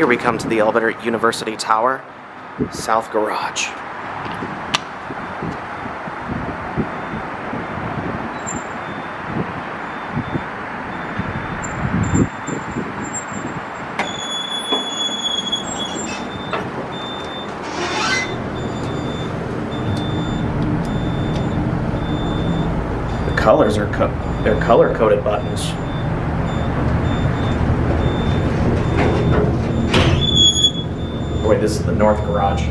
Here we come to the elevator at University Tower, South Garage. The colors are co- they're color coded buttons. Boy, this is the north garage.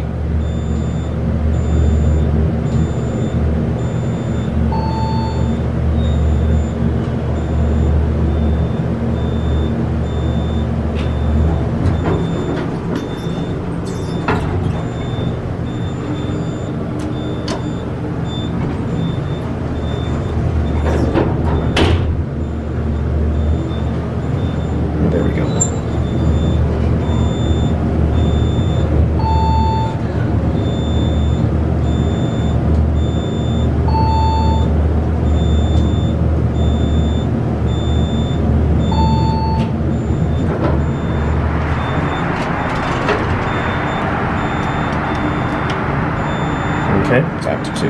There we go. Okay. Tap to two.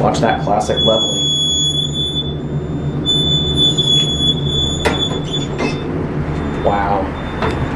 Watch that classic leveling. Wow.